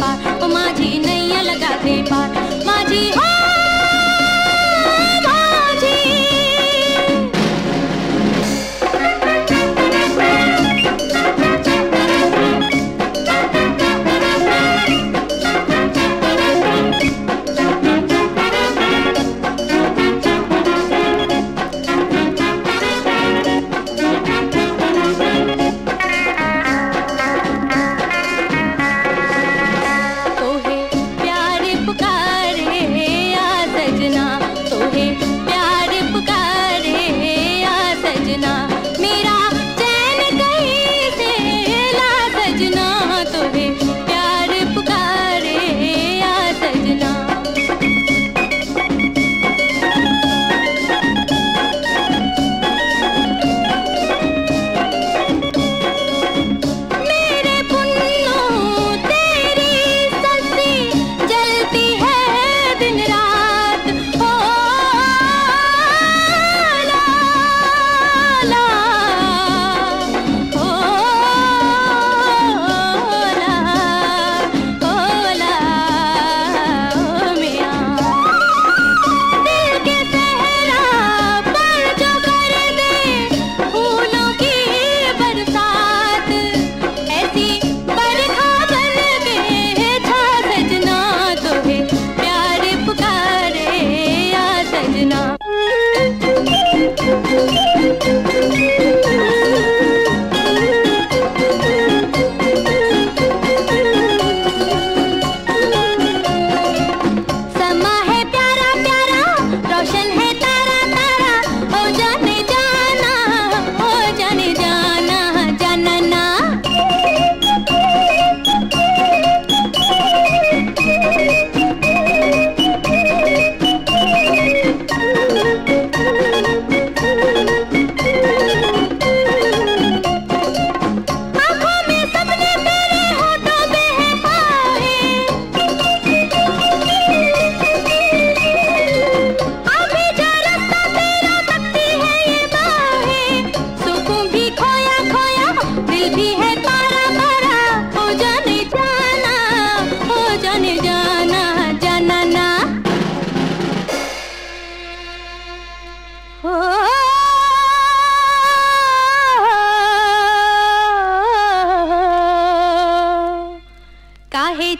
पार। माझी नैया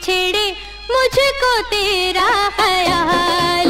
छेड़े मुझको तेरा ख्याल